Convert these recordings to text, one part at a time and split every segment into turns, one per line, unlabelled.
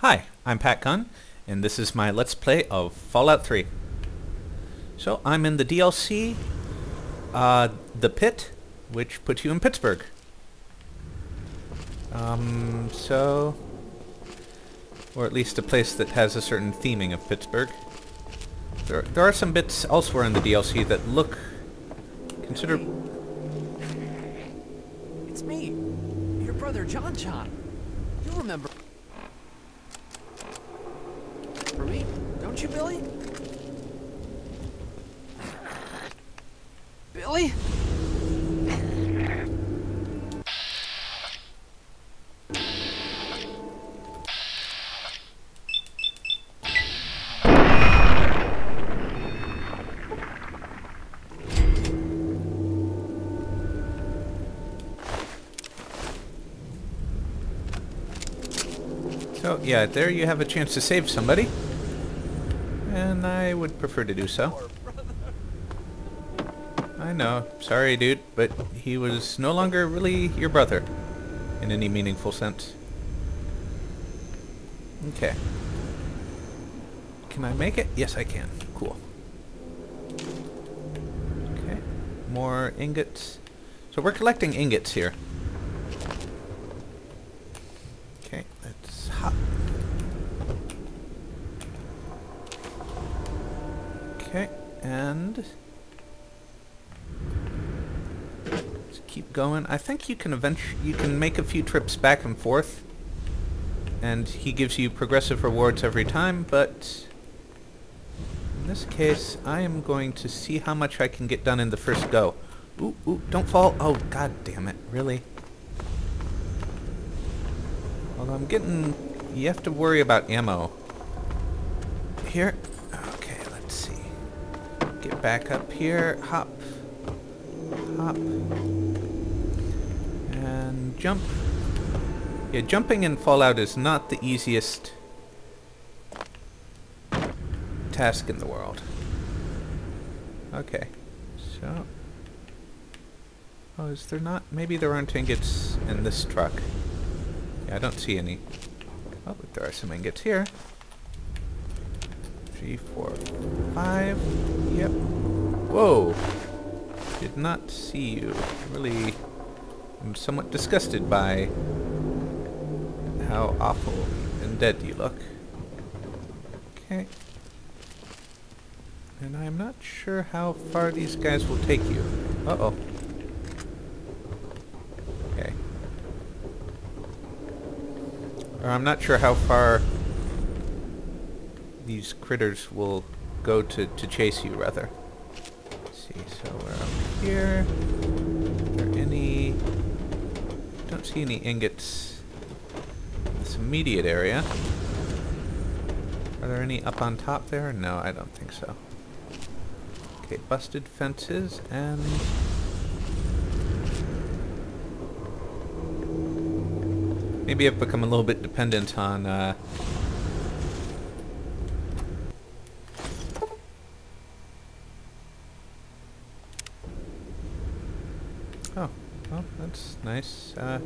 Hi, I'm Pat Gunn, and this is my Let's Play of Fallout 3. So, I'm in the DLC, uh, The Pit, which puts you in Pittsburgh. Um, so... Or at least a place that has a certain theming of Pittsburgh. There, there are some bits elsewhere in the DLC that look considerably...
It's me, your brother John John. You remember for me, don't you, Billy? Billy?
So, yeah, there you have a chance to save somebody. Would prefer to do so. I know. Sorry, dude, but he was no longer really your brother. In any meaningful sense. Okay. Can I make it? Yes, I can. Cool. Okay. More ingots. So we're collecting ingots here. Okay, let's hop. Okay, let's keep going. I think you can eventually you can make a few trips back and forth, and he gives you progressive rewards every time. But in this case, I am going to see how much I can get done in the first go. Ooh, ooh, don't fall! Oh, god damn it! Really? Although I'm getting... You have to worry about ammo. Here. Get back up here. Hop. Hop. And jump. Yeah, jumping in Fallout is not the easiest task in the world. Okay. So... Oh, is there not? Maybe there aren't ingots in this truck. Yeah, I don't see any. Oh, there are some ingots here. Three, four, five. Yep. Whoa! Did not see you. Really, I'm somewhat disgusted by how awful and dead you look. Okay. And I'm not sure how far these guys will take you. Uh-oh. Okay. Or I'm not sure how far these critters will go to, to chase you, rather. Let's see, so we're up here. Are there any... don't see any ingots in this immediate area. Are there any up on top there? No, I don't think so. Okay, busted fences and... Maybe I've become a little bit dependent on, uh... Oh, well, that's nice. Uh...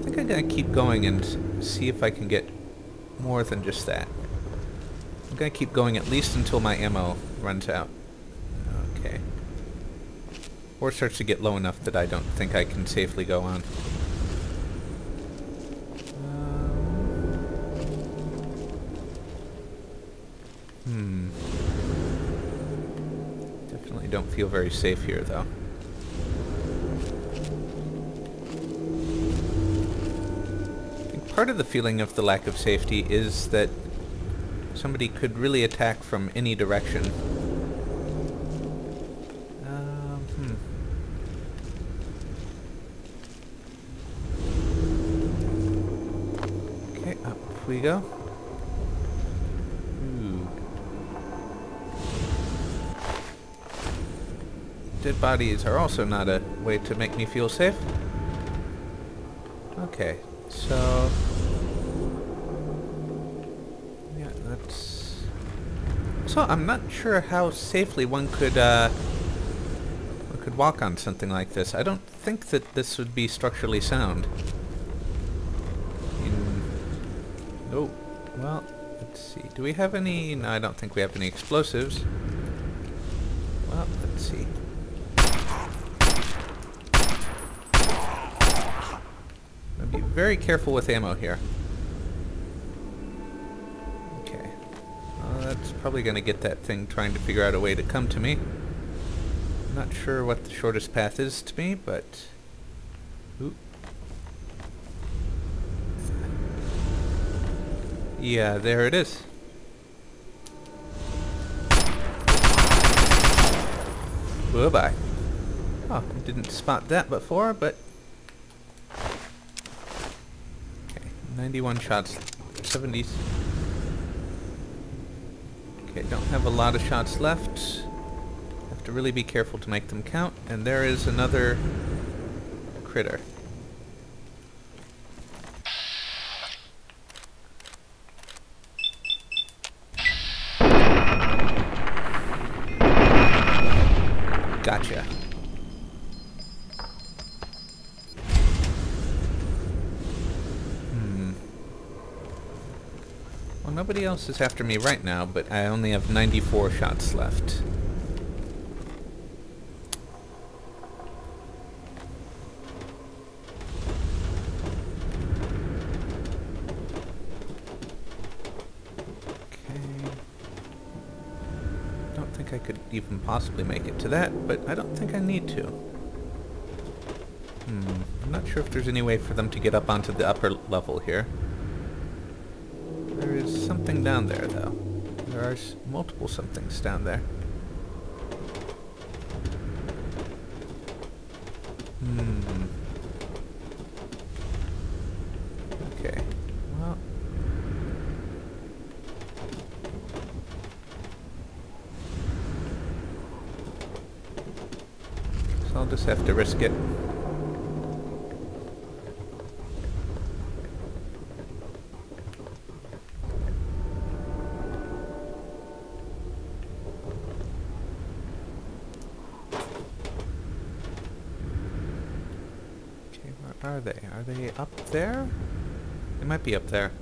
I think I'm gonna keep going and see if I can get more than just that. I'm gonna keep going at least until my ammo runs out. Okay. Or starts to get low enough that I don't think I can safely go on. Feel very safe here, though. I think part of the feeling of the lack of safety is that somebody could really attack from any direction. Um, hmm. Okay, up we go. Dead bodies are also not a way to make me feel safe. Okay, so... Yeah, that's... So I'm not sure how safely one could, uh... One could walk on something like this. I don't think that this would be structurally sound. Oh, well, let's see. Do we have any... No, I don't think we have any explosives. Well, let's see. I'm be very careful with ammo here. Okay. Well, that's probably going to get that thing trying to figure out a way to come to me. Not sure what the shortest path is to me, but... Yeah, there it is. Goodbye. Oh, I didn't spot that before, but... Okay, 91 shots, 70s. Okay, don't have a lot of shots left. Have to really be careful to make them count. And there is another critter. Gotcha. Nobody else is after me right now, but I only have 94 shots left. Okay. Don't think I could even possibly make it to that, but I don't think I need to. Hmm. I'm not sure if there's any way for them to get up onto the upper level here. Down there, though. There are multiple somethings down there. Hmm. Okay. Well. So I'll just have to risk it. Okay, where are they? Are they up there? They might be up there.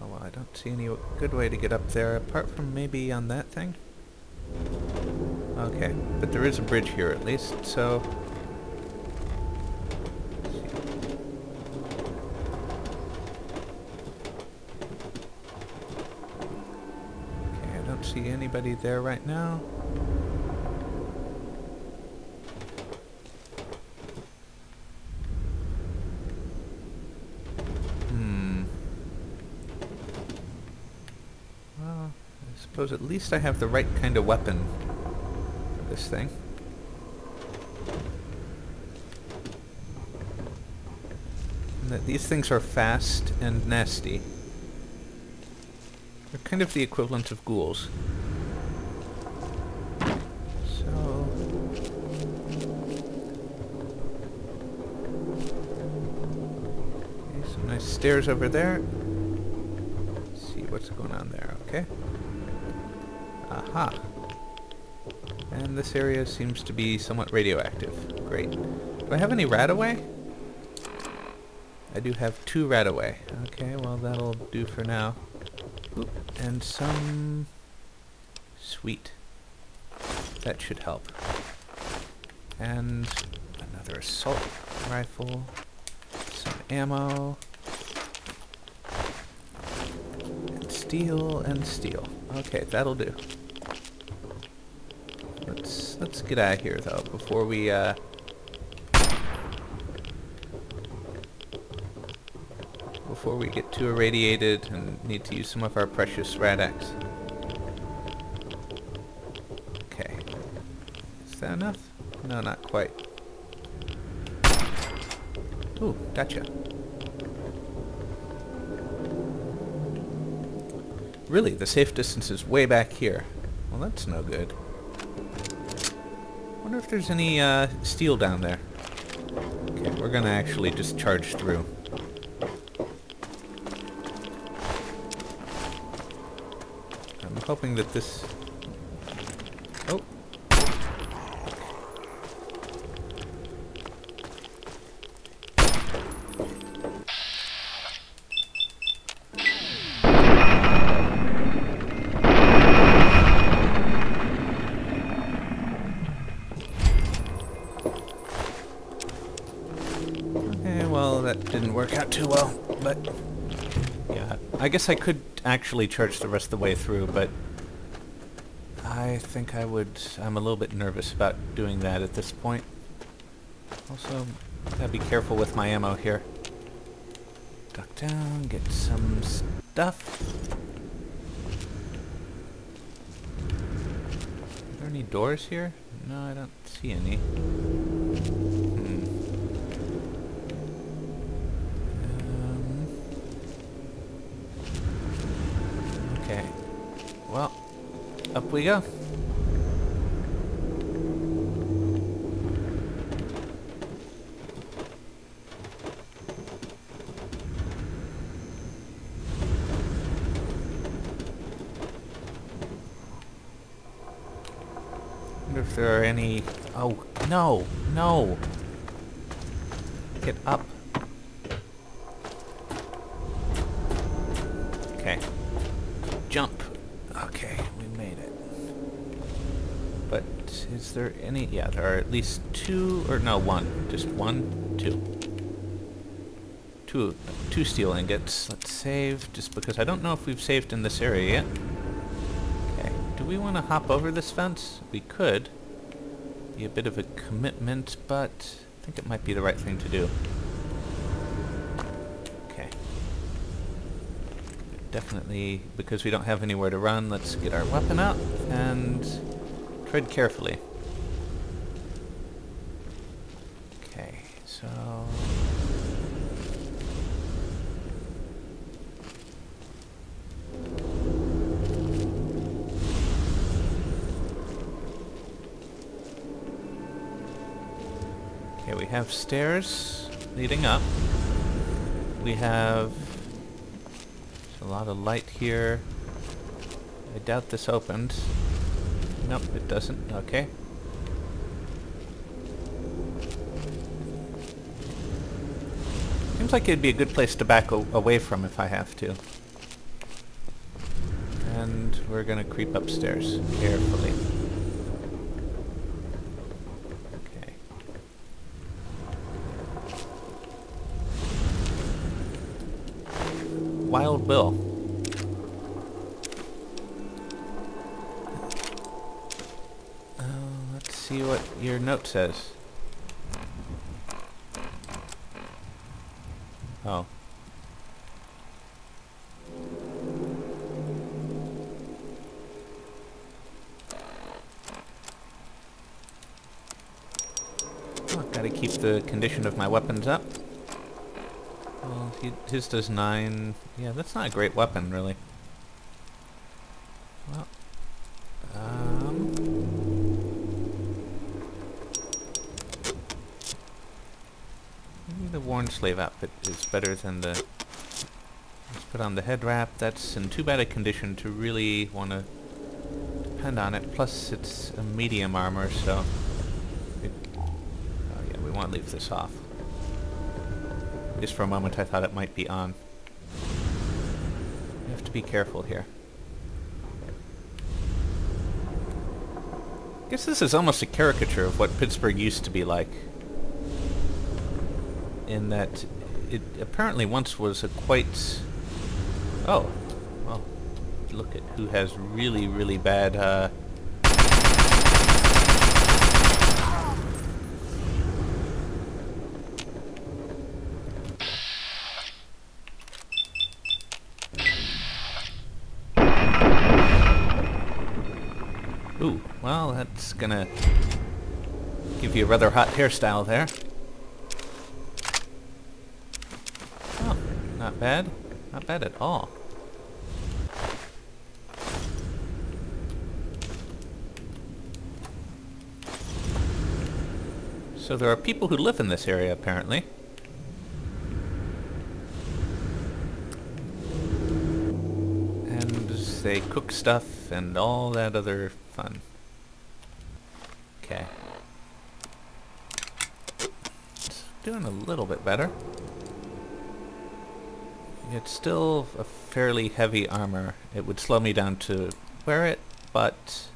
Oh well, I don't see any good way to get up there apart from maybe on that thing. Okay, but there is a bridge here at least, so... Okay, I don't see anybody there right now. Hmm. Well, I suppose at least I have the right kind of weapon for this thing. And that these things are fast and nasty. They're kind of the equivalent of ghouls. So... Some nice stairs over there. Let's see what's going on there? Aha. And this area seems to be somewhat radioactive. Great. Do I have any radaway? I do have two radaway. Okay, well that'll do for now. Oop, and some... Sweet. That should help. And another assault rifle. Some ammo. And steel and steel. Okay, that'll do. Get out of here though before we uh before we get too irradiated and need to use some of our precious Rad-X. Okay. Is that enough? No, not quite. Ooh, gotcha. Really, the safe distance is way back here. Well, that's no good. If there's any uh, steel down there. Okay, we're gonna actually just charge through. I'm hoping that this... Oh. Well, that didn't work out too well, but... Yeah, I guess I could actually charge the rest of the way through, but... I think I would... I'm a little bit nervous about doing that at this point. Also, gotta be careful with my ammo here. Duck down, get some stuff. Are there any doors here? No, I don't see any. Hmm. Um, okay. Well, up we go. if there are any... Oh, no! No! Get up. Okay. Jump. Okay, we made it. But there any... Yeah, there are at least two... Or no, one. Just one, two. Two, two steel ingots. Let's save, just because I don't know if we've saved in this area yet. Okay. Do we want to hop over this fence? We could. Be a bit of a commitment, but I think it might be the right thing to do. Okay. Definitely, because we don't have anywhere to run, let's get our weapon out and tread carefully. Okay, so... Okay, we have stairs leading up. We have a lot of light here. I doubt this opened. Nope, it doesn't. Okay. Seems like it'd be a good place to back away from if I have to. And we're gonna creep upstairs carefully. Okay. Wild Bill. Uh, let's see what your note says. Oh. Oh, gotta keep the condition of my weapons up. Well, he, his does nine. Yeah, that's not a great weapon, really. Well, um, maybe the worn slave outfit is better than the. Let's put on the head wrap. That's in too bad a condition to really want to depend on it. Plus, it's a medium armor, so. Leave this off. Just for a moment I thought it might be on. You have to be careful here. I guess this is almost a caricature of what Pittsburgh used to be like. In that it apparently once was a quite... Oh, well, look at who has really, really bad uh, Ooh, well, that's gonna give you a rather hot hairstyle there. Oh, not bad. Not bad at all. So there are people who live in this area, apparently. And they cook stuff and all that other fun. Okay. It's doing a little bit better. It's still a fairly heavy armor. It would slow me down to wear it, but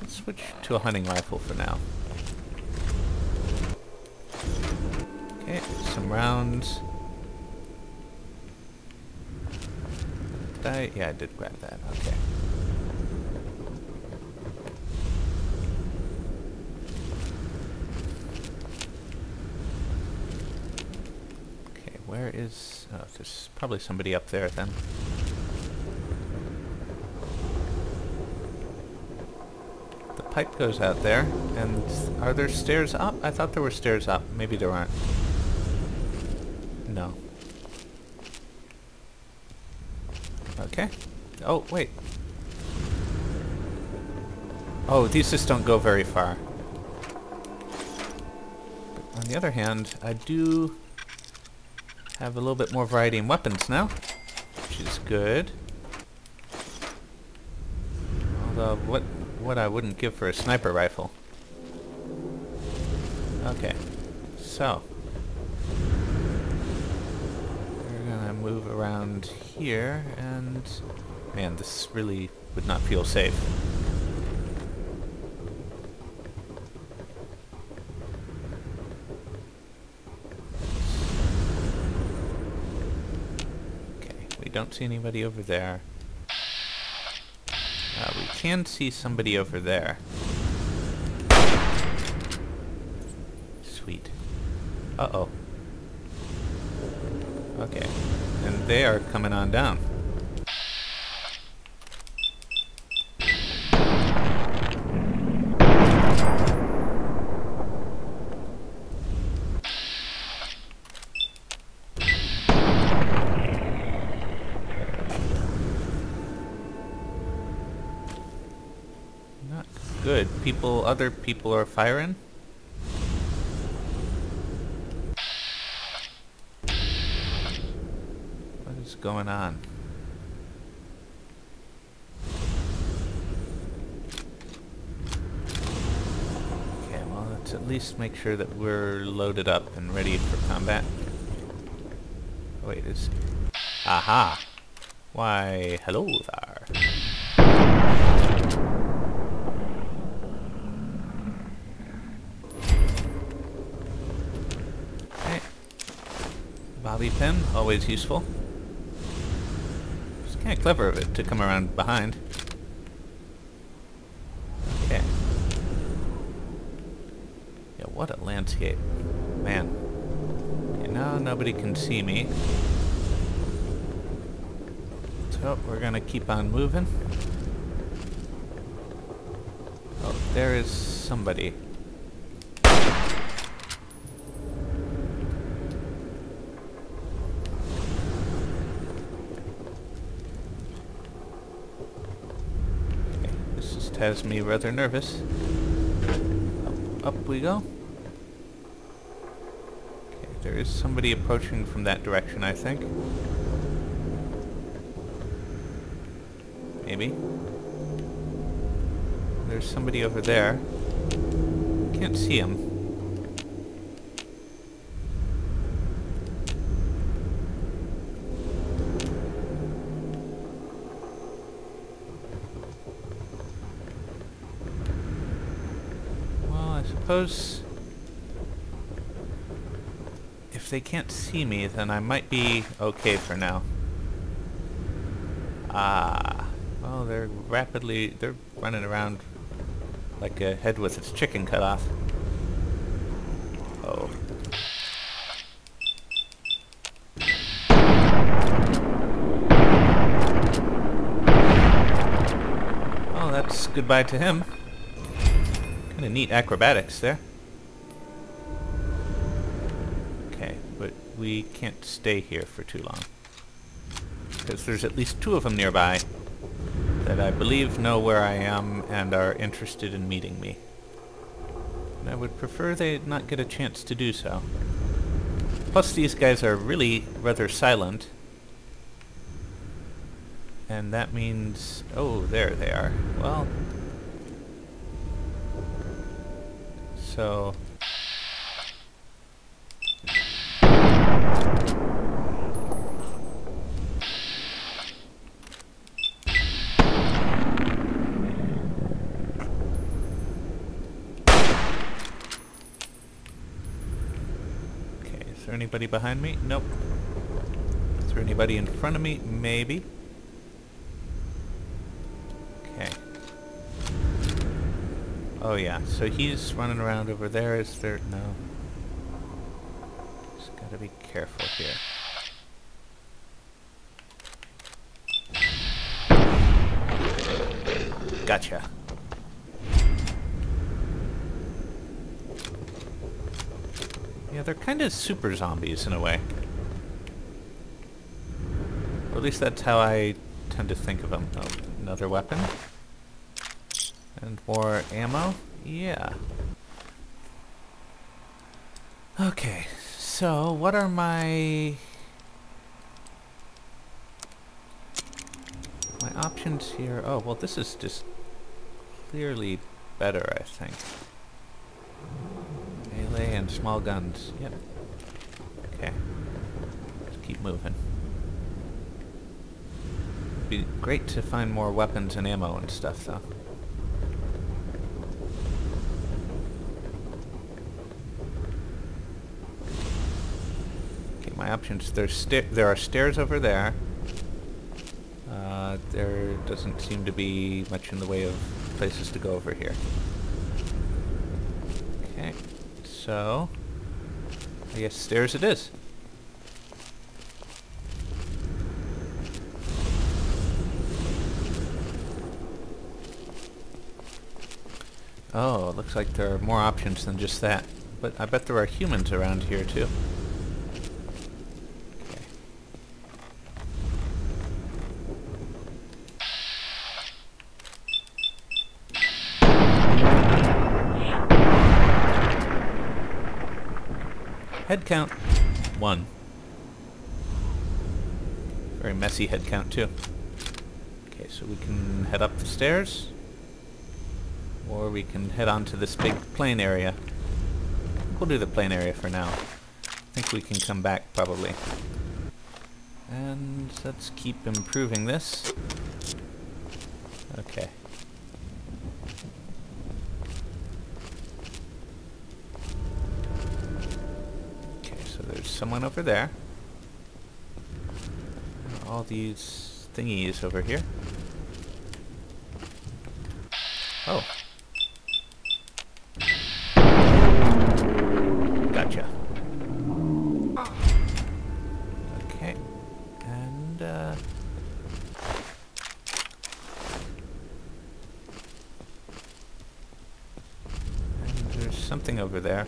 let's switch to a hunting rifle for now. Okay, some rounds. I? Yeah, I did grab that. Okay. Okay, where is... Oh, there's probably somebody up there then. The pipe goes out there, and are there stairs up? I thought there were stairs up. Maybe there aren't. No. Okay. Oh, wait. Oh, these just don't go very far. But on the other hand, I do have a little bit more variety in weapons now, which is good. Although, what what I wouldn't give for a sniper rifle. Okay, so we're gonna move around here, and man, this really would not feel safe. Okay, we don't see anybody over there. Uh, we can see somebody over there. Sweet. Uh-oh. Okay. And they are coming on down. Not good. People, other people are firing? What is going on? Okay, well, let's at least make sure that we're loaded up and ready for combat. Wait, is... Aha! Why, hello there. Okay. Bobby pin, always useful. It's kind of clever of it to come around behind. Okay. Yeah, what a landscape. Man. Okay, now nobody can see me. So, we're gonna keep on moving. Oh, there is somebody. Okay, this just has me rather nervous. Up, up we go. Okay, there is somebody approaching from that direction, I think. Maybe. There's somebody over there. Can't see him. Well, I suppose if they can't see me, then I might be okay for now. Ah, well, they're rapidly, they're running around like a head with its chicken cut off. Oh. Oh, that's goodbye to him. Kind of neat acrobatics there. Okay, but we can't stay here for too long. Because there's at least two of them nearby that I believe know where I am and are interested in meeting me. And I would prefer they not get a chance to do so. Plus these guys are really rather silent. And that means... Oh, there they are. Well... So... Okay, is there anybody behind me? Nope. Is there anybody in front of me? Maybe. Oh yeah, so he's running around over there. Is there... No. Just gotta be careful here. Gotcha. Yeah, they're kind of super zombies in a way. Or at least that's how I tend to think of them. Oh, another weapon. And more ammo? Yeah. Okay, so what are my... My options here... Oh, well this is just clearly better, I think. Melee and small guns. Yep. Okay. Let's keep moving. Would be great to find more weapons and ammo and stuff, though. My options. There's there are stairs over there. Uh, there doesn't seem to be much in the way of places to go over here. Okay, so I guess stairs it is. Oh, looks like there are more options than just that. But I bet there are humans around here too. Count. One. Very messy head count too. Okay, so we can head up the stairs. Or we can head on to this big plane area. We'll do the plane area for now. I think we can come back probably. And let's keep improving this. Okay. Okay, so there's someone over there. All these thingies over here. Oh. Gotcha. Okay. And, uh... And there's something over there.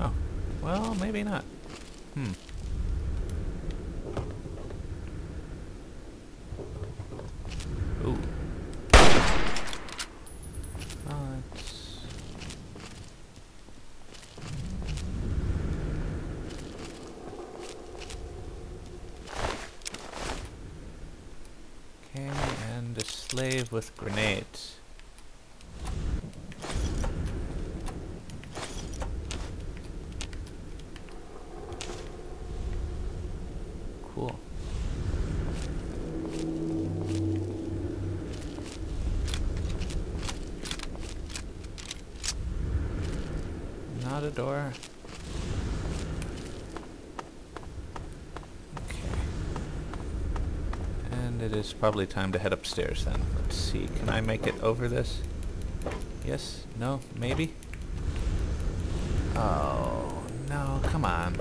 Oh. Well, maybe not. Hmm. Ooh. Oh, it's... Okay, and a slave with grenades. Cool. Not a door. Okay. And it is probably time to head upstairs then. Let's see, can I make it over this? Yes? No? Maybe? Oh, no, come on.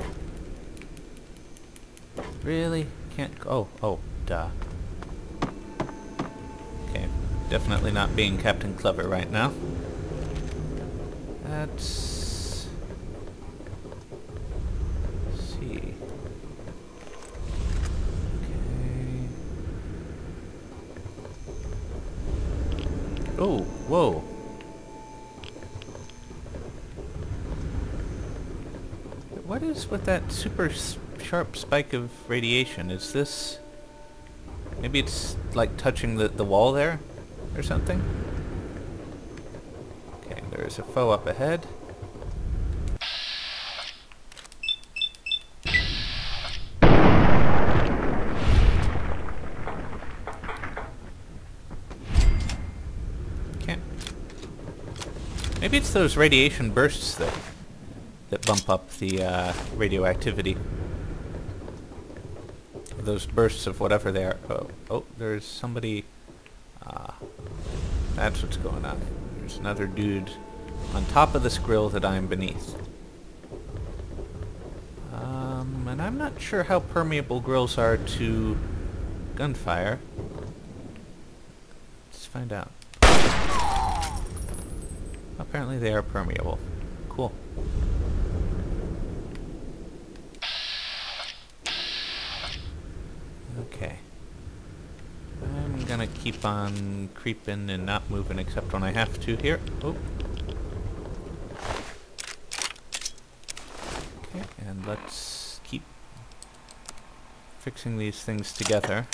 Really? Can't go. Oh, oh, duh. Okay, definitely not being Captain Clever right now. That's... with that super sharp spike of radiation? Is this... Maybe it's like touching the, the wall there or something? Okay, there is a foe up ahead. Okay. Maybe it's those radiation bursts though that bump up the uh, radioactivity. Those bursts of whatever they are. Oh, oh there's somebody. Ah, that's what's going on. There's another dude on top of this grill that I'm beneath. Um, and I'm not sure how permeable grills are to gunfire. Let's find out. Apparently they are permeable. Cool. Okay. I'm gonna keep on creeping and not moving except when I have to here. Oh. Okay, and let's keep fixing these things together.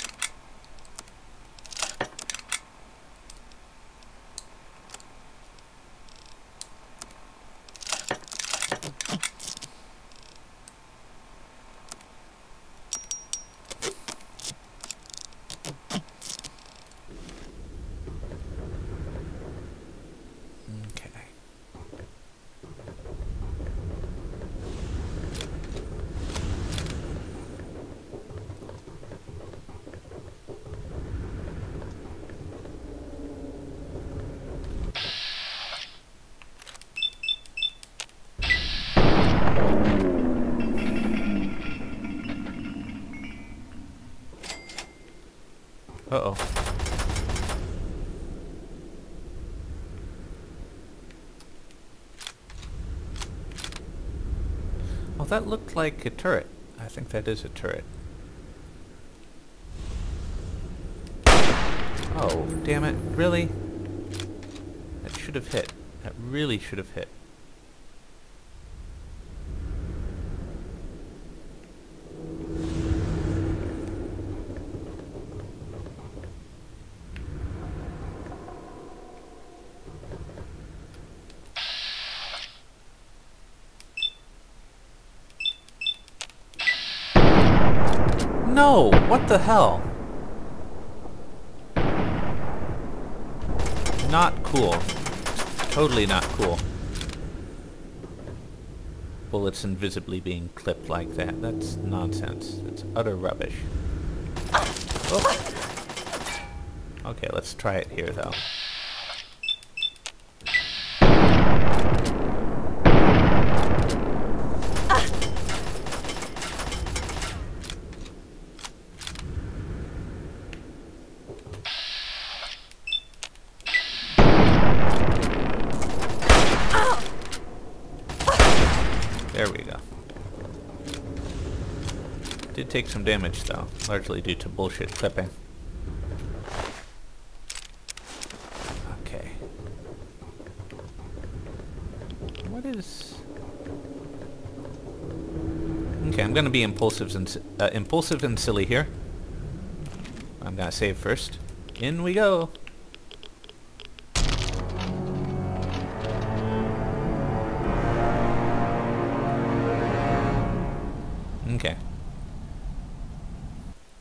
Okay. Uh-oh. Oh, that like a turret. I think that is a turret. Oh, damn it. Really? That should have hit. That really should have hit. No! What the hell? Not cool. Totally not cool. Bullets invisibly being clipped like that. That's nonsense. It's utter rubbish. Oh. Okay, let's try it here though. There we go. Take some damage though, largely due to bullshit clipping. Okay. What is... Okay, I'm gonna be impulsive and, uh, impulsive and silly here. I'm gonna save first. In we go!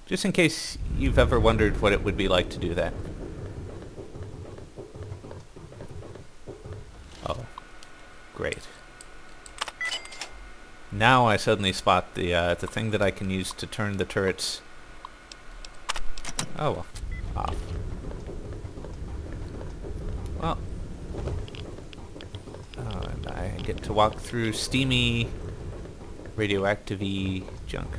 Just in case you've ever wondered what it would be like to do that. Oh. Great. Now I suddenly spot the uh, the thing that I can use to turn the turrets... Oh, well. Off. Well. Oh, and I get to walk through steamy radioactive junk.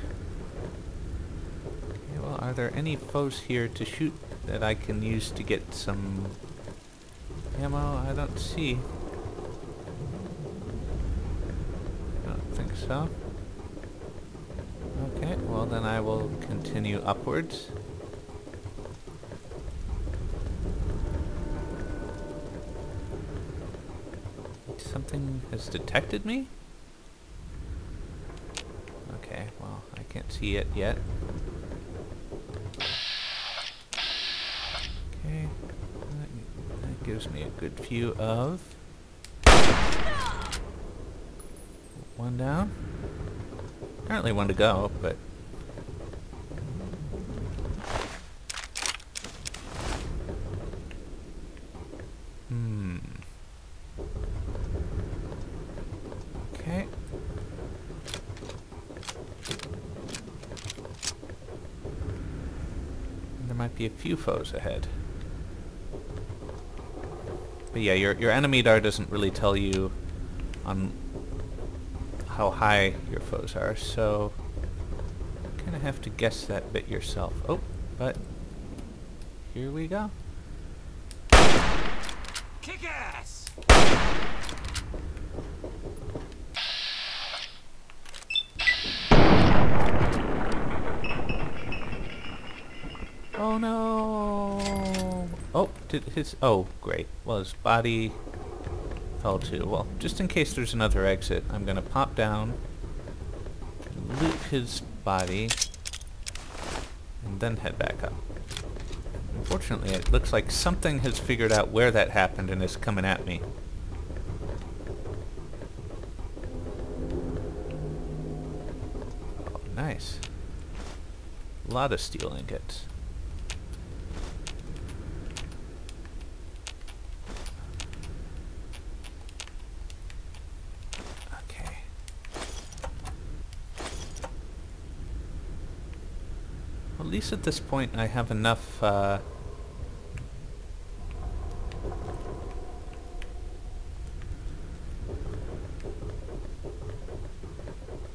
There any foes here to shoot that I can use to get some ammo? I don't see. I don't think so. Okay, well then I will continue upwards. Something has detected me? Okay, well, I can't see it yet. gives me a good view of. One down. Apparently one to go, but... Hmm. Okay. There might be a few foes ahead. But yeah, your your enemy dar doesn't really tell you on how high your foes are, so kind of have to guess that bit yourself. Oh, but here we go.
Kick ass!
Oh no! Did his... Oh, great. Well, his body fell too. Well, just in case there's another exit, I'm gonna pop down, loot his body, and then head back up. Unfortunately, it looks like something has figured out where that happened and is coming at me. Oh, nice. A lot of steel ingots. Okay. At this point I have enough, uh...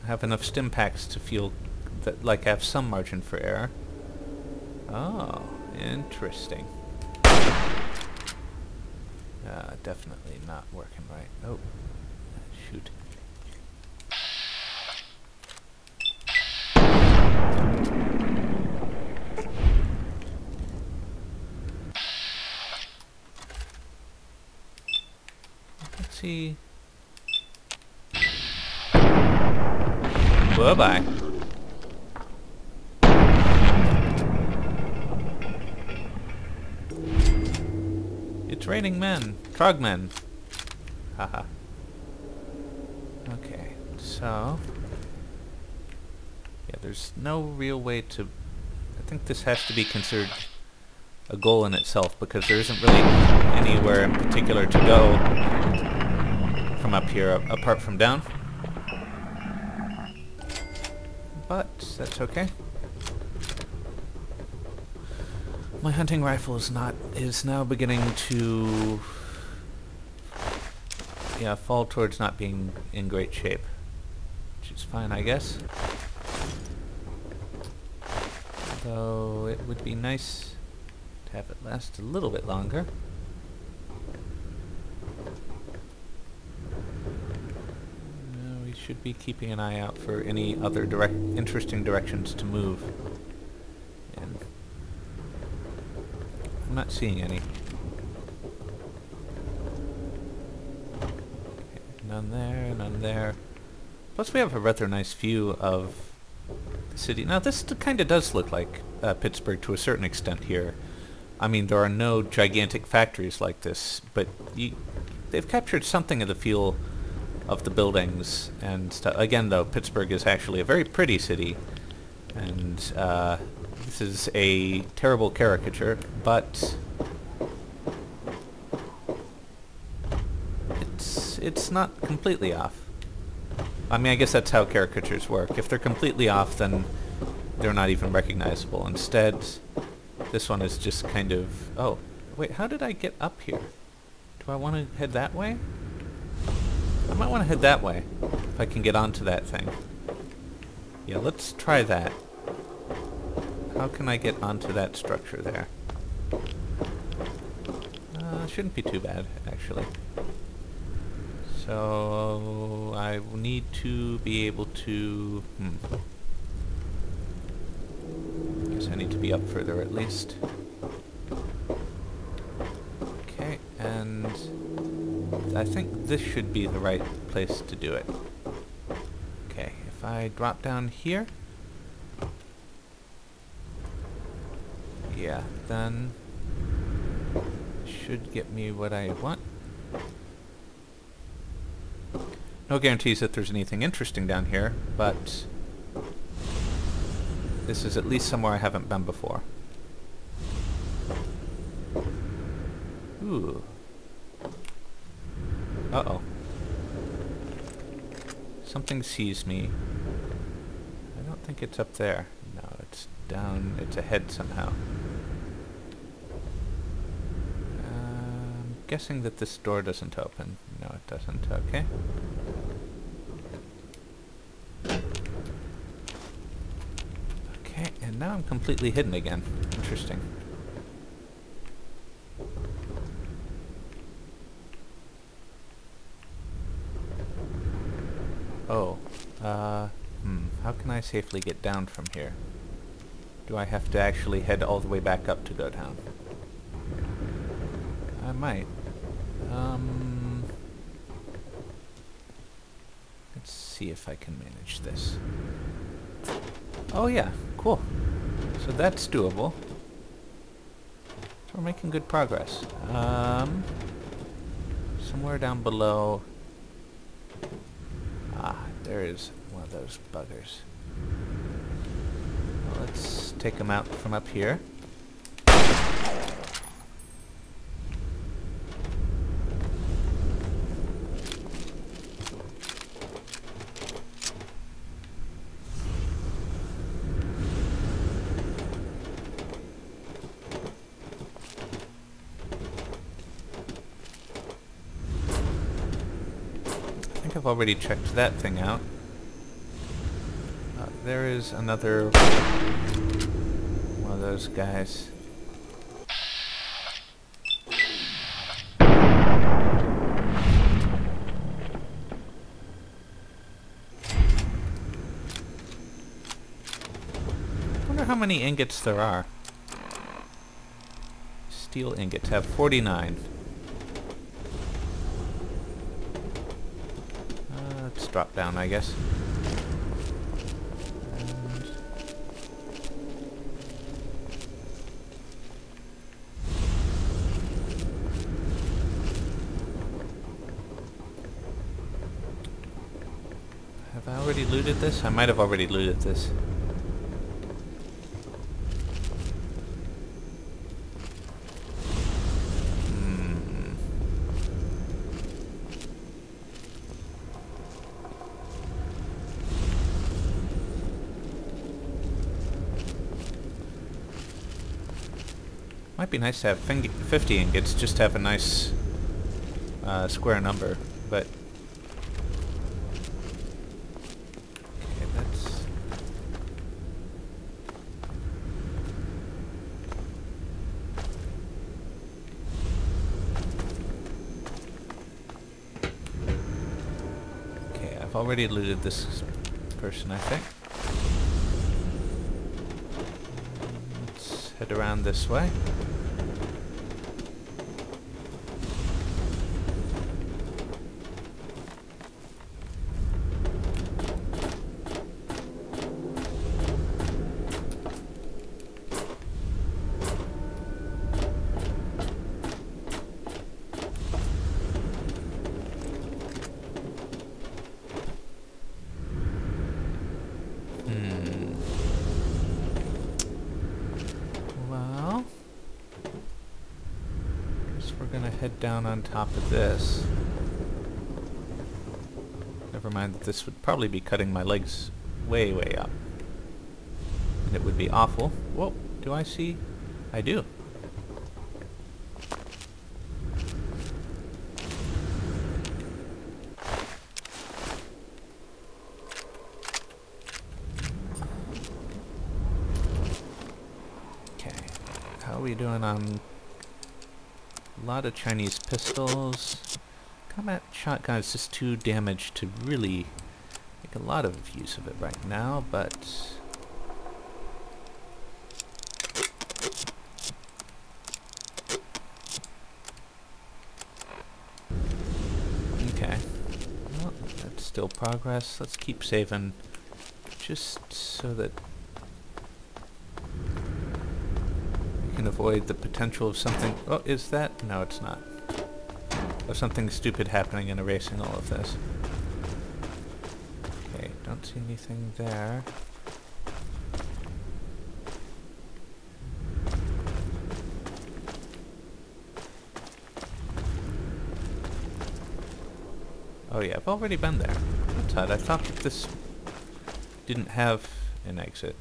I have enough Stimpaks to feel that like I have some margin for error. Oh, interesting. Uh, definitely not working right. Oh, shoot. See. Bye-bye. It's raining men. Trogmen. Haha. okay, so... Yeah, there's no real way to... I think this has to be considered a goal in itself because there isn't really anywhere in particular to go up here, uh, apart from down. But that's okay. My hunting rifle is not is now beginning to yeah fall towards not being in great shape, which is fine, I guess. Though it would be nice to have it last a little bit longer. Uh, we should be keeping an eye out for any other direct interesting directions to move. And I'm not seeing any. None there, none there. Plus we have a rather nice view of the city. Now this kind of does look like uh, Pittsburgh to a certain extent here. I mean, there are no gigantic factories like this, but you, they've captured something of the feel of the buildings and stuff. Again, though, Pittsburgh is actually a very pretty city, and uh, this is a terrible caricature, but it's it's not completely off. I mean, I guess that's how caricatures work. If they're completely off, then they're not even recognizable. Instead, this one is just kind of... Oh, wait, how did I get up here? Do I want to head that way? I might want to head that way, if I can get onto that thing. Yeah, let's try that. How can I get onto that structure there? Uh, shouldn't be too bad, actually. So, I need to be able to... Hmm. Guess I need to be up further at least. Okay, and I think this should be the right place to do it. Okay, if I drop down here... Yeah, then should get me what I want. No guarantees that there's anything interesting down here, but this is at least somewhere I haven't been before. Ooh. Uh-oh. Something sees me. I don't think it's up there. No, it's down. It's ahead somehow. I'm guessing that this door doesn't open. No, it doesn't. Okay. Okay, and now I'm completely hidden again. Interesting. Safely get down from here? Do I have to actually head all the way back up to go down? I might. Um, let's see if I can manage this. Oh yeah, cool. So that's doable. We're making good progress. Um, somewhere down below. Ah, there is one of those buggers. Take them out from up here. I think I've already checked that thing out. Uh, there is another those guys. wonder how many ingots there are. Steel ingots have 49. Uh, let's drop down, I guess. Already looted this? I might have already looted this. Hmm. Might be nice to have 50 ingots, just to have a nice uh, square number, but... Okay, that's... Okay, I've already looted this person, I think. Let's head around this way. Hmm. Well, guess we're gonna head down on top of this. Never mind that this would probably be cutting my legs way, way up. And it would be awful. Whoa, do I see? I do. Okay, how are we doing on a lot of Chinese pistols? Combat shotgun is just too damaged to really make a lot of use of it right now, but okay. Well, that's still progress. Let's keep saving just so that avoid the potential of something. Oh, is that? No, it's not. Of something stupid happening and erasing all of this. Okay, don't see anything there. Oh yeah, I've already been there. That's odd. I thought that this didn't have an exit.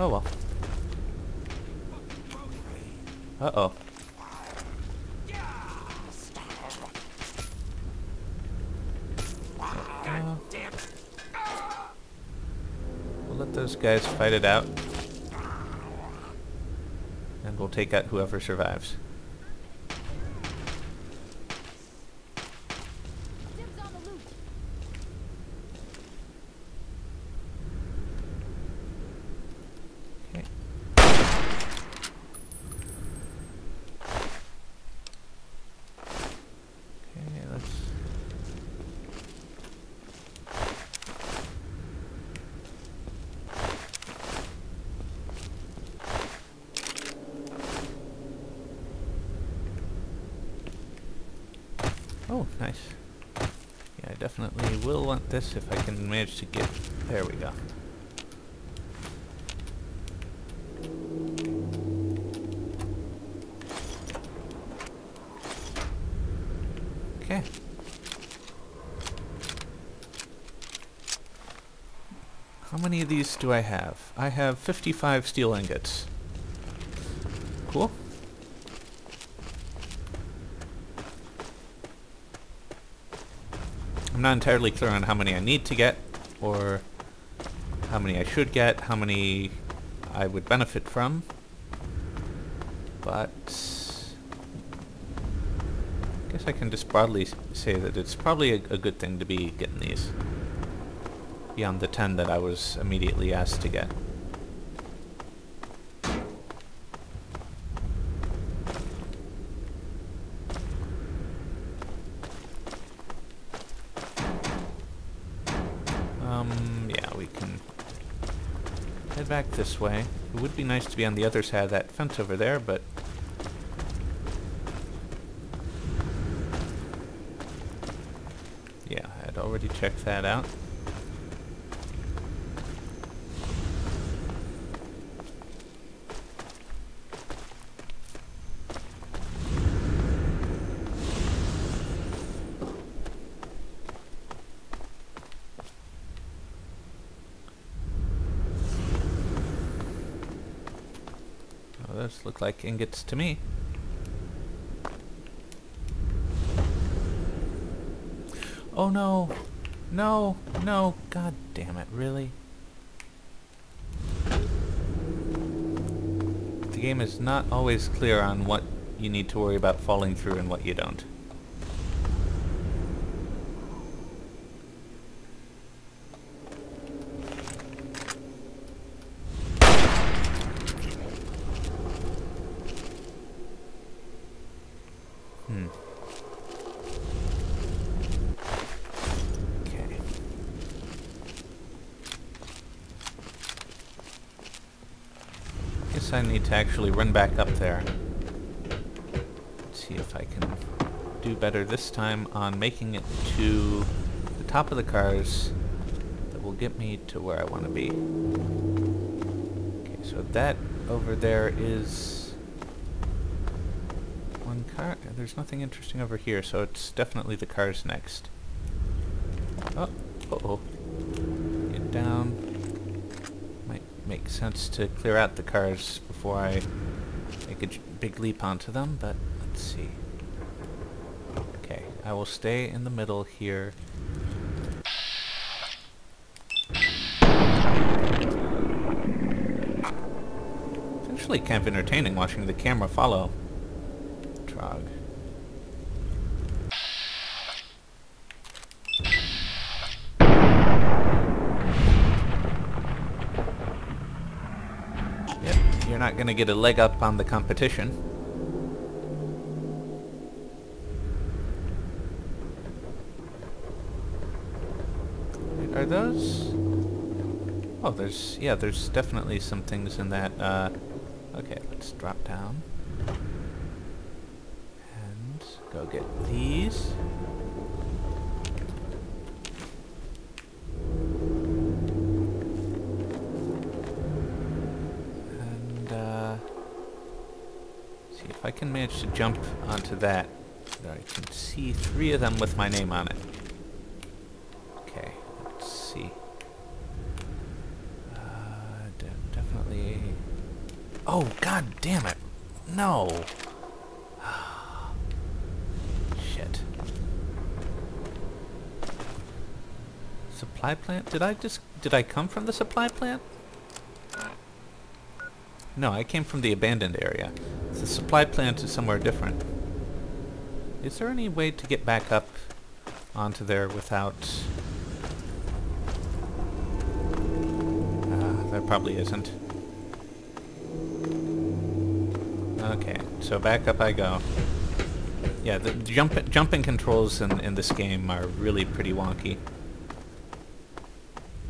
Oh well. Uh-oh. Uh, we'll let those guys fight it out. And we'll take out whoever survives.
Dibs on the loot.
Okay. Okay, let's... Oh, nice. Yeah, I definitely will want this if I to get... There we go. Okay. How many of these do I have? I have 55 steel ingots. Cool. I'm not entirely clear on how many I need to get, or how many I should get, how many I would benefit from. But I guess I can just broadly say that it's probably a, a good thing to be getting these. Beyond the 10 that I was immediately asked to get. Back this way. It would be nice to be on the other side of that fence over there, but Yeah, I had already checked that out. Oh, those look like ingots to me. Oh no! No! No! God damn it, really? The game is not always clear on what you need to worry about falling through and what you don't. Hmm. Okay. Guess I need to actually run back up there. See if I can do better this time on making it to the top of the cars that will get me to where I want to be. Okay, so that over there is one car. There's nothing interesting over here, so it's definitely the cars next. Oh, uh-oh. Get down. Make sense to clear out the cars before I make a big leap onto them, but let's see. Okay, I will stay in the middle here. It's actually kind of entertaining watching the camera follow Trog. Yep, you're not gonna get a leg up on the competition. Are those? Oh, there's yeah, there's definitely some things in that. Uh, okay, let's drop down and go get these. And uh, see if I can manage to jump onto that. I can see three of them with my name on it. Okay, let's see. Uh, de- definitely. Oh, god damn it! No. Shit. Supply plant? Did I just... Did I come from the supply plant? No, I came from the abandoned area. The supply plant is somewhere different. Is there any way to get back up onto there without... Uh, there probably isn't. Okay, so back up I go. Yeah, the jump jumping controls in, in this game are really pretty wonky.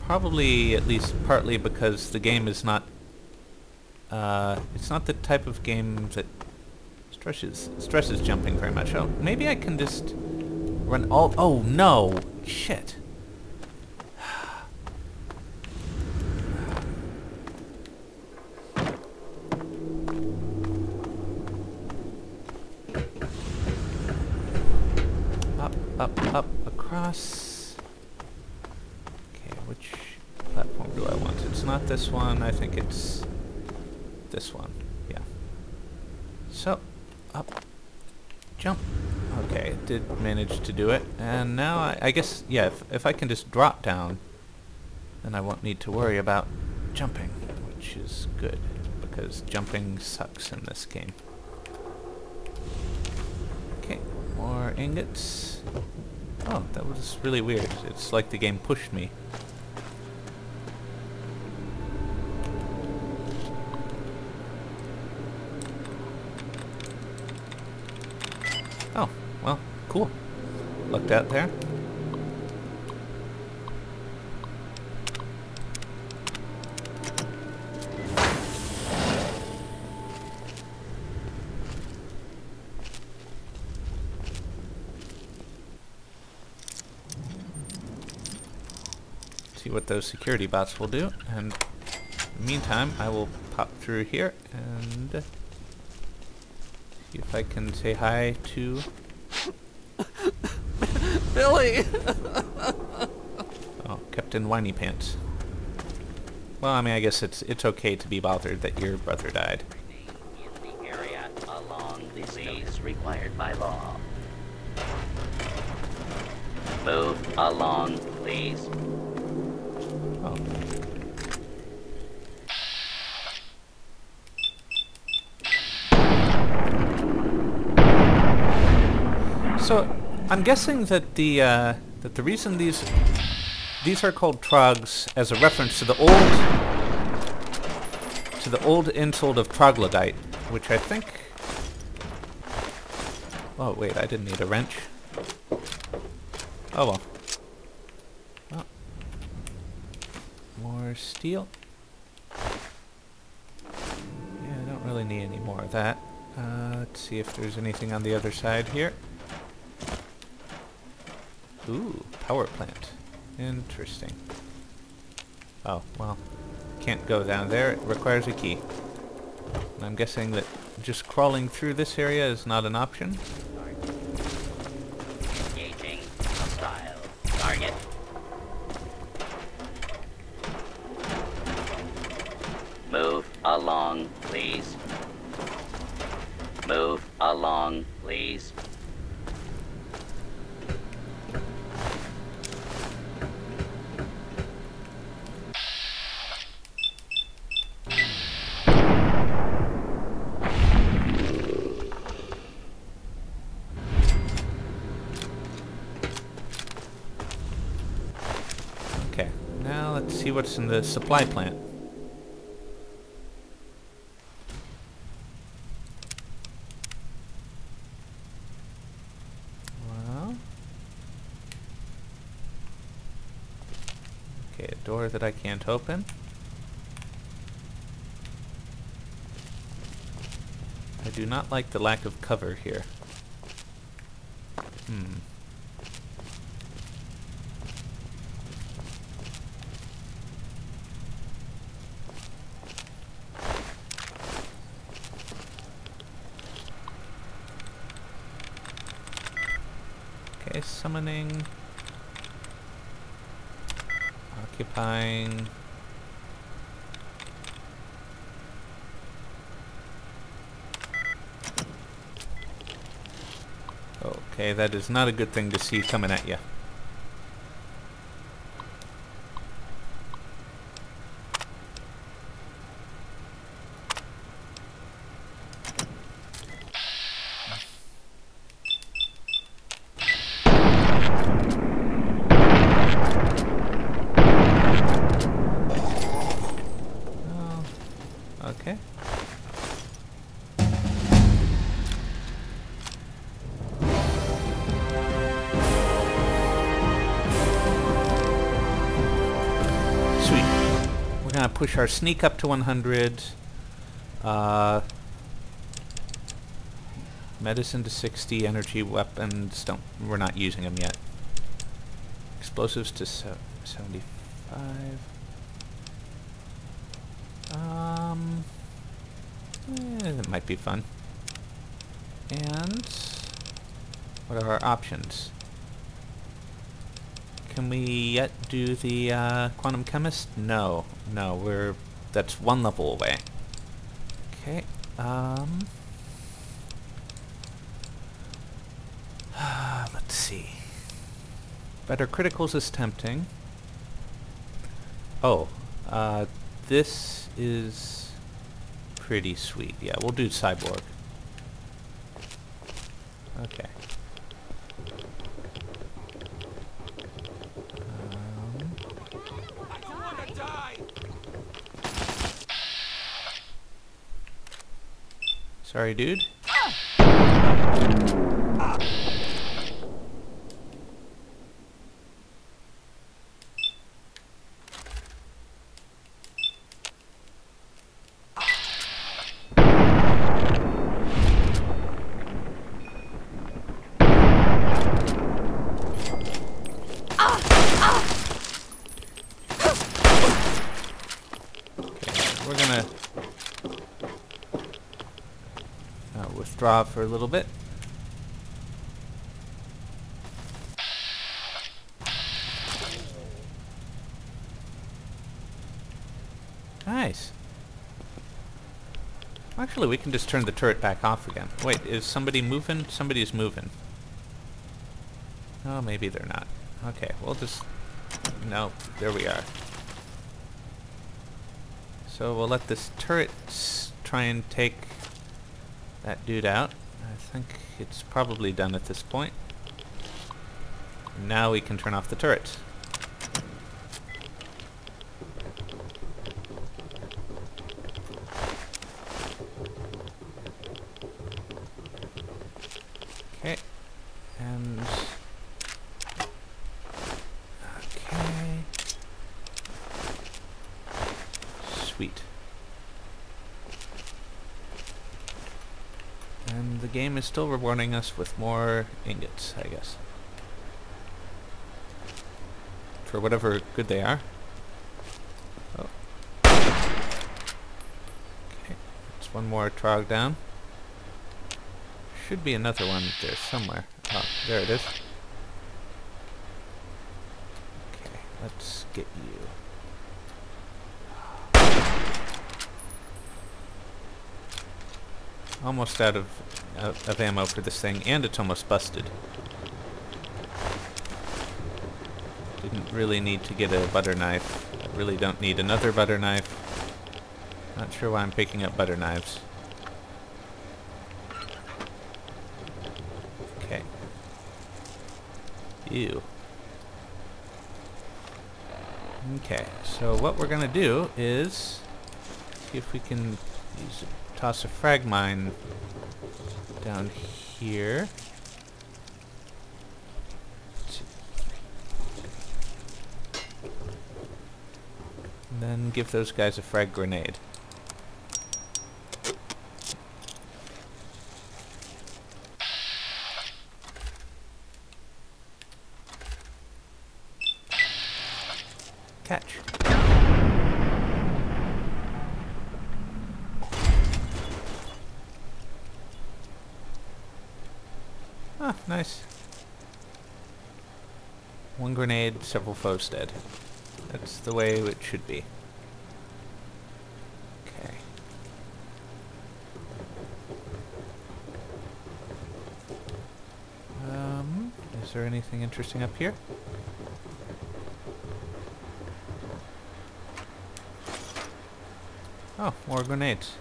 Probably at least partly because the game is not... Uh, it's not the type of game that stresses stresses jumping very much. Oh, maybe I can just run all... Oh, no! Shit. Up, up, up, across. Okay, which platform do I want? It's not this one. I think it's this one. Yeah. So, up, jump. Okay, did manage to do it. And now I, guess, yeah, if, if I can just drop down, then I won't need to worry about jumping, which is good, because jumping sucks in this game. Okay, more ingots. Oh, that was really weird. It's like the game pushed me. Oh, well, cool. Looked out there. See what those security bots will do, and in the meantime, I will pop through here and see if I can say hi to
Billy!
Oh, Captain Whiny Pants. Well, I mean, I guess it's it's okay to be bothered that your brother died.
in the area along the space required by law. Move along, please.
Oh. So, I'm guessing that the uh, that the reason these these are called trogs as a reference to the old to the old insult of troglodyte, which I think. Oh wait, I didn't need a wrench. Oh well. Well, more steel. Yeah, I don't really need any more of that. Uh, let's see if there's anything on the other side here. Ooh, power plant. Interesting. Oh, well, can't go down there. It requires a key. And I'm guessing that just crawling through this area is not an option.
Engaging hostile target. Move along, please. Move along, please.
Okay, now what's in the supply plant. Okay, a door that I can't open. I do not like the lack of cover here. Hmm. Okay, summoning. Occupying. Okay, that is not a good thing to see coming at you. Our sneak up to 100. Uh, medicine to 60. Energy weapons don't. We're not using them yet. Explosives to se 75. Um, eh, that might be fun. And what are our options? Can we yet do the uh, quantum chemist? No, no, we're that's one level away. Okay. Um. Let's see. Better criticals is tempting. Oh, uh, this is pretty sweet. Yeah, we'll do cyborg. Okay. Um, sorry, dude. Okay, we're gonna uh, withdraw for a little bit. Nice. Actually, we can just turn the turret back off again. Wait, is somebody moving? Somebody's moving. Oh, maybe they're not. Okay, we'll just... No, there we are. So we'll let this turret try and take that dude out. It's probably done at this point. Now we can turn off the turrets. Okay. And... Okay. Sweet. And the game is still rewarding us with more ingots, I guess. For whatever good they are. Oh. Okay, that's one more trog down. Should be another one there somewhere. Oh, there it is. Okay, let's get you. Almost out of uh, of ammo for this thing, and it's almost busted. Didn't really need to get a butter knife. Really don't need another butter knife. Not sure why I'm picking up butter knives. Okay. Ew. Okay, so what we're gonna do is see if we can use toss a frag mine down here. And then give those guys a frag grenade. Catch. Ah, nice. One grenade, several foes dead. That's the way it should be. Okay. Um, Is there anything interesting up here? Oh, more grenades.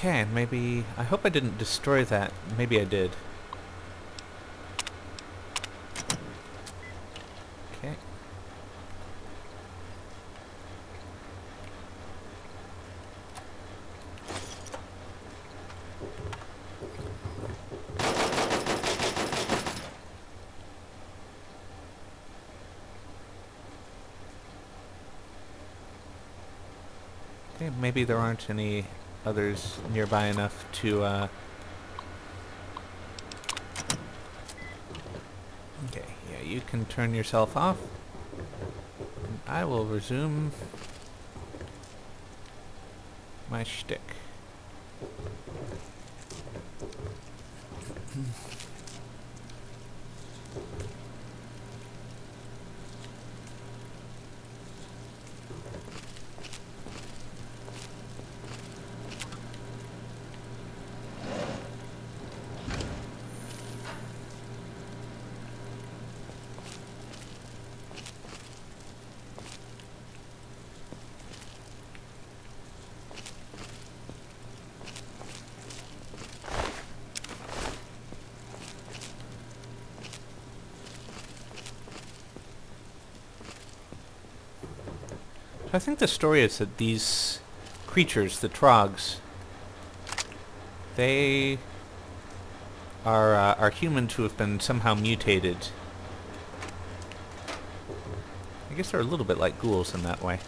Okay, maybe... I hope I didn't destroy that. Maybe I did. Okay. Okay, maybe there aren't any others nearby enough to, uh... Okay, yeah, you can turn yourself off. I will resume my shtick. I think the story is that these creatures, the Trogs, they are uh, are humans who have been somehow mutated. I guess they're a little bit like ghouls in that way.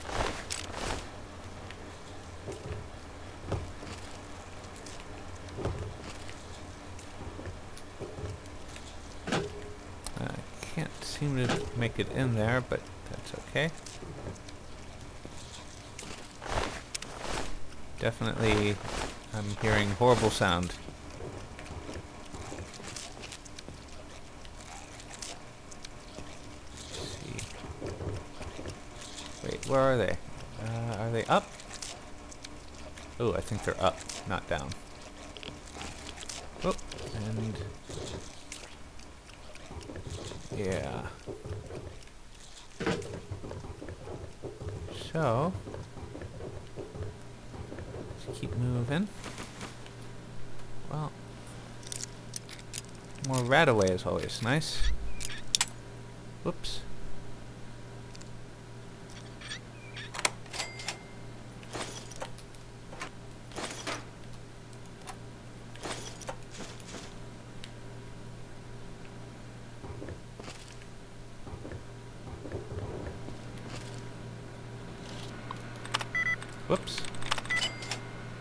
I can't seem to make it in there, but that's okay. Definitely, I'm hearing horrible sound. Wait, where are they? Uh, are they up? Oh, I think they're up, not down. Oh, and... Yeah. So... Let's keep Well... More RadAway is always nice. Whoops. Whoops.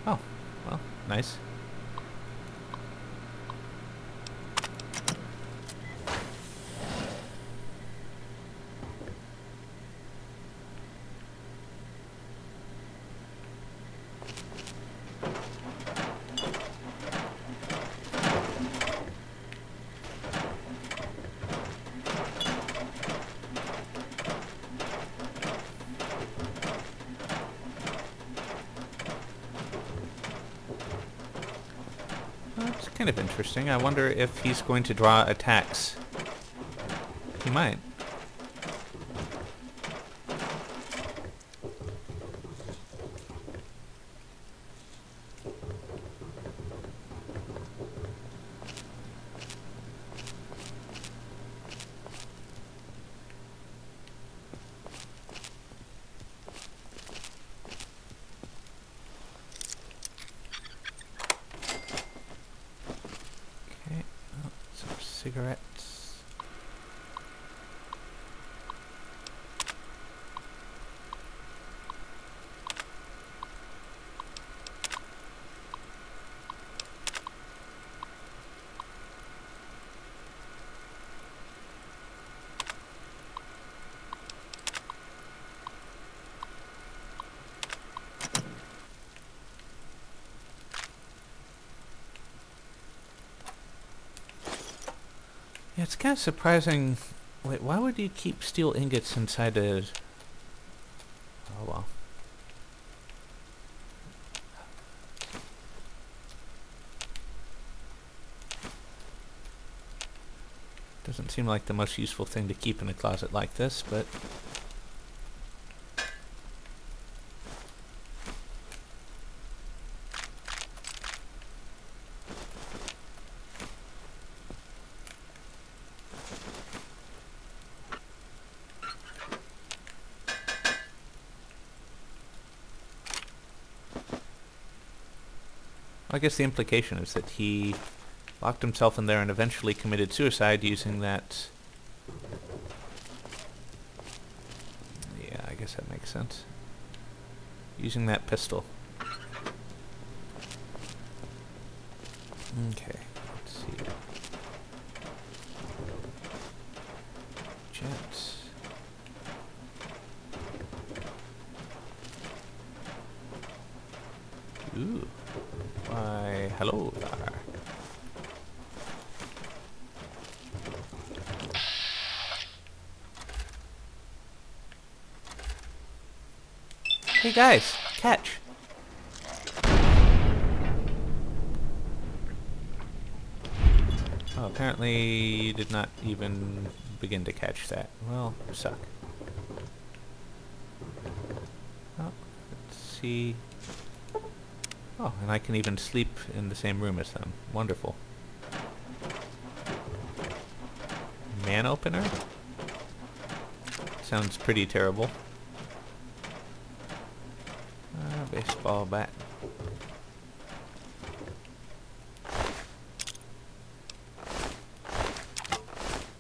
Oh, well, nice. Well, That's kind of interesting. I wonder if he's going to draw attacks. He might. kind of surprising. Wait, why would you keep steel ingots inside a... Oh, well. Doesn't seem like the most useful thing to keep in a closet like this, but... I guess the implication is that he locked himself in there and eventually committed suicide using that... Yeah, I guess that makes sense. Using that pistol. Okay, let's see. Jets. Ooh. Why, hello there. Hey guys, catch. Oh, apparently you did not even begin to catch that. Well, suck. Oh, let's see. Oh, and I can even sleep in the same room as them. Wonderful. Man opener? Sounds pretty terrible. Baseball bat.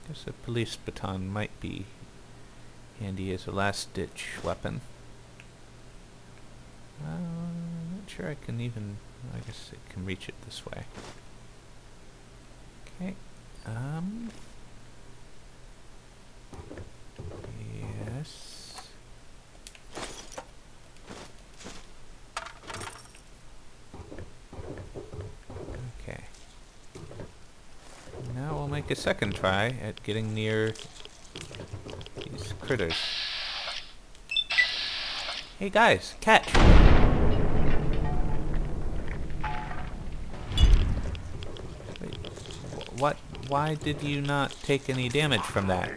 Guess a police baton might be handy as a last-ditch weapon. Uh, I'm not sure I can even... I guess it can reach it this way. Okay. Um... Yes... Okay. Now we'll make a second try at getting near these critters. Hey guys, catch! Wait, what? Why did you not take any damage from that?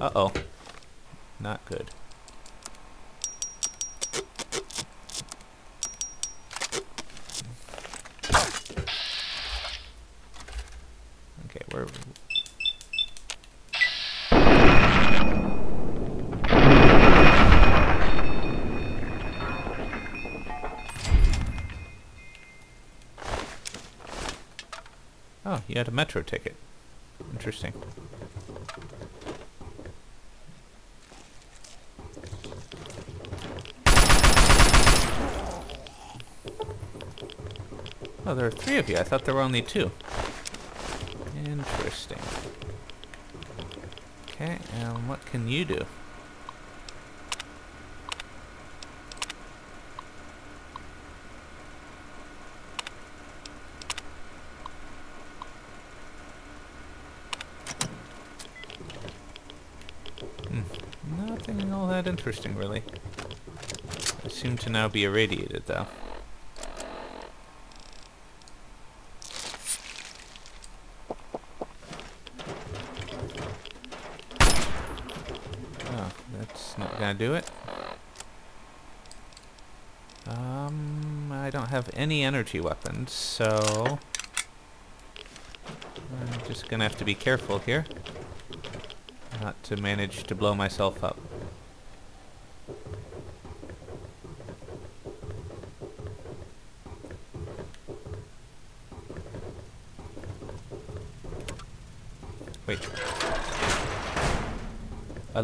Uh-oh. Not good. Okay, where... You had a metro ticket. Interesting. Oh, there are three of you. I thought there were only two. Interesting. Okay, and what can you do? Hmm, nothing all that interesting, really. I seem to now be irradiated, though. Oh, that's not gonna do it. Um, I don't have any energy weapons, so... I'm just gonna have to be careful here. Not to manage to blow myself up. Wait.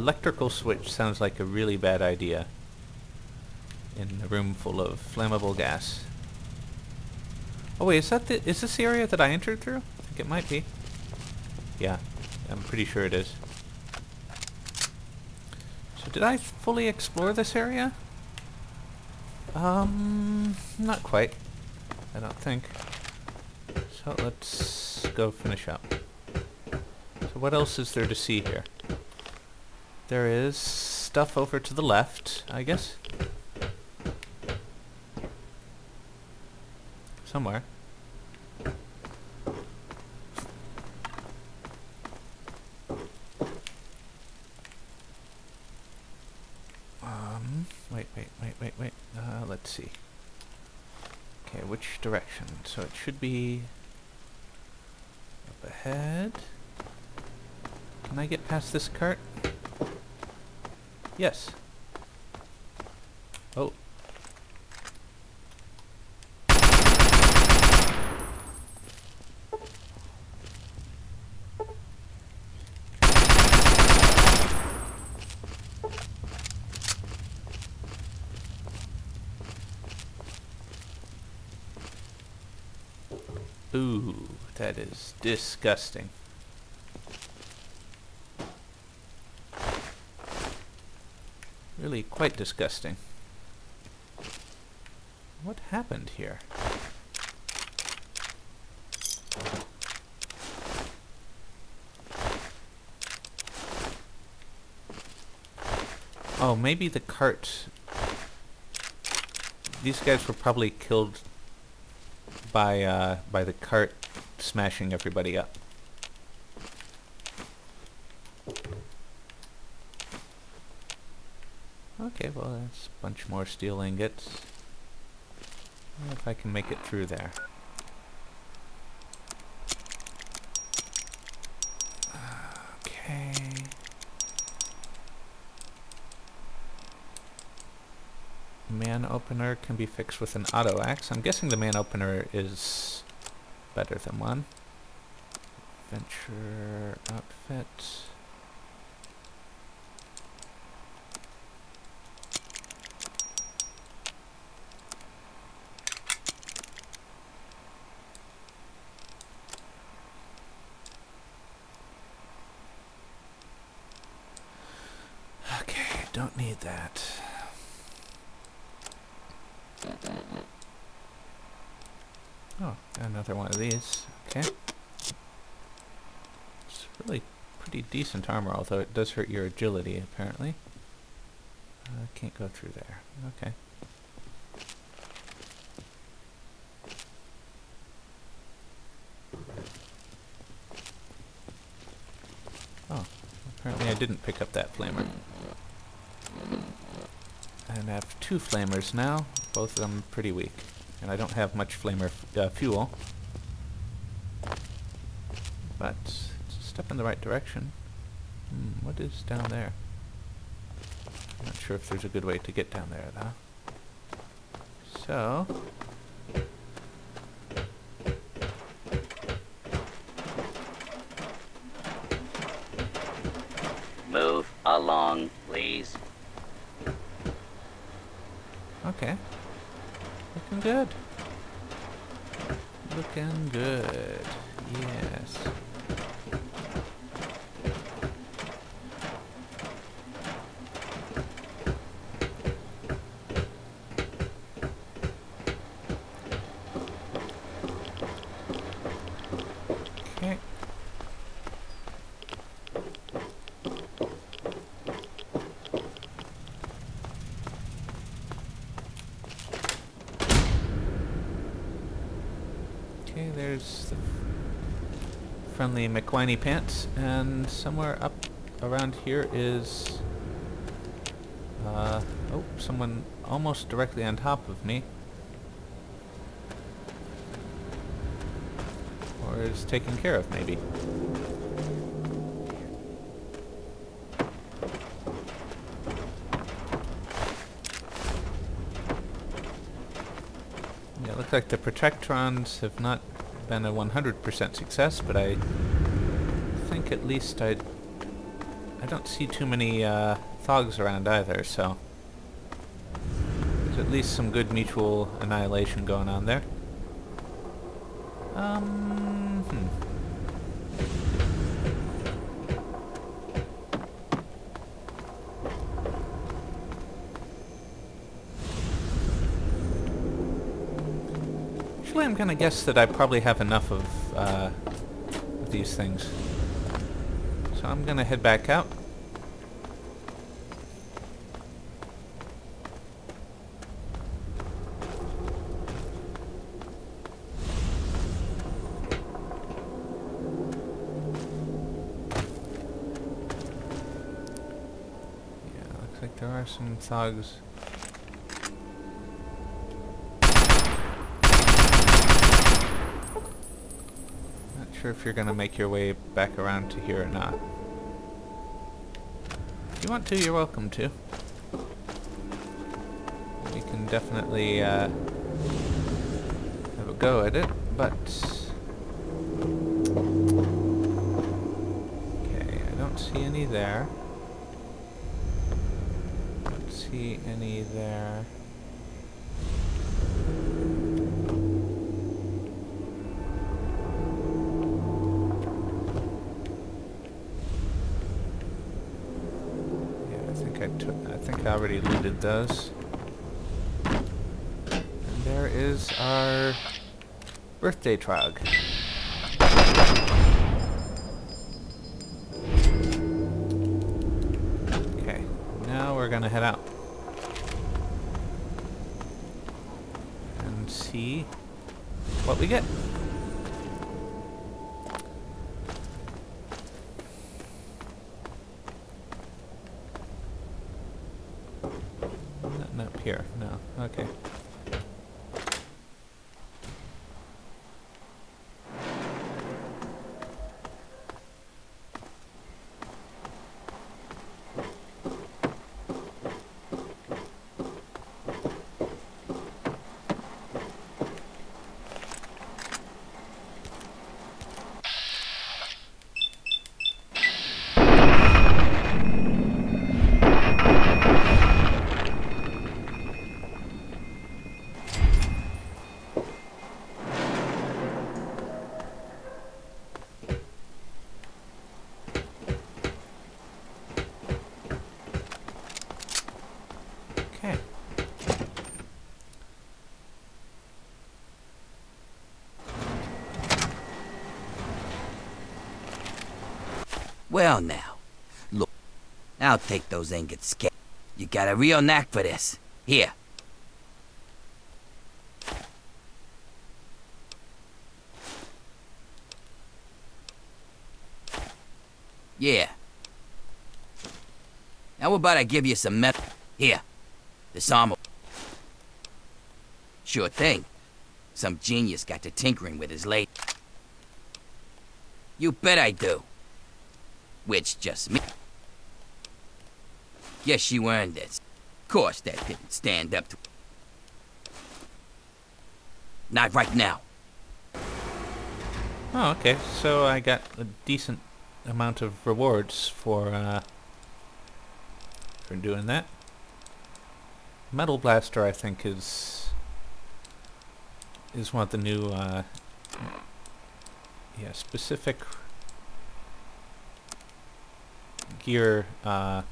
Electrical switch sounds like a really bad idea. In a room full of flammable gas. Oh wait, is that the, is this the area that I entered through? I think it might be. Yeah, I'm pretty sure it is. So did I fully explore this area? Um, not quite. I don't think. So let's go finish up. So what else is there to see here? There is stuff over to the left, I guess. Somewhere. Um, wait, wait, wait, wait, wait. Uh, let's see. Okay, which direction? So it should be up ahead. Can I get past this cart? Yes. Oh. Ooh, that is disgusting. Really quite disgusting. What happened here? Oh, maybe the cart... These guys were probably killed by, uh, by the cart smashing everybody up. A bunch more steel ingots. If I can make it through there. Okay. Man opener can be fixed with an auto axe. I'm guessing the man opener is better than one. Venture outfit. Okay, don't need that. Oh, another one of these. Okay. It's really pretty decent armor, although it does hurt your agility, apparently. I uh, can't go through there. Okay. Oh, apparently I didn't pick up that flamer. And I have two flamers now, both of them pretty weak. And I don't have much flamer uh, fuel. But step in the right direction. Hmm, what is down there? I'm not sure if there's a good way to get down there, though. So...
Move along, please.
Okay. Looking good. Looking good. Yes. Okay. Okay, there's the McWhiney pants, and somewhere up around here is... Uh, oh, someone almost directly on top of me. Or is taken care of, maybe. Yeah, it looks like the Protectrons have not been a 100% success, but I think at least I I don't see too many uh, Trogs around either, so there's at least some good mutual annihilation going on there. Um, hmm. I'm gonna guess that I probably have enough of, uh, of these things. I'm gonna head back out. there are some thugs. Not sure if you're gonna make your way back around to here or not. You want to, you're welcome to. We can definitely uh, have a go at it, And there is our birthday trog.
Well now, look, I'll take those ingots. You got a real knack for this. Here. Yeah. How about I give you some metal? Here. This armor. Sure thing. Some genius got to tinkering with his late. You bet I do. Which just me. Yes, you earned this. Of course, that didn't stand up to... Not right now.
Oh, okay. So I got a decent amount of rewards for uh, for doing that. Metal Blaster, I think, is is one of the new uh, yeah specific gear. Uh,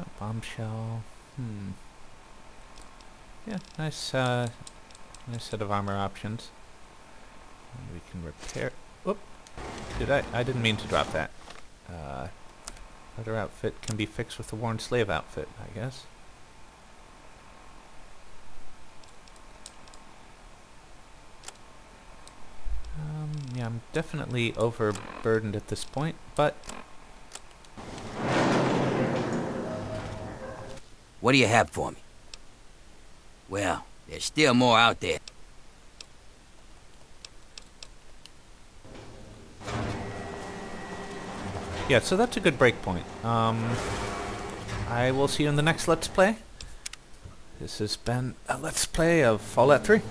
a bombshell. Hmm. Yeah, nice, uh, nice set of armor options. We can repair. Whoop! Did I? I didn't mean to drop that. Uh, other outfit can be fixed with the worn slave outfit, I guess. Um, yeah, I'm definitely overburdened at this point, but
What do you have for me? Well, there's still more out there.
Yeah, so that's a good break point. Um, I will see you in the next Let's Play. This has been a Let's Play of Fallout 3.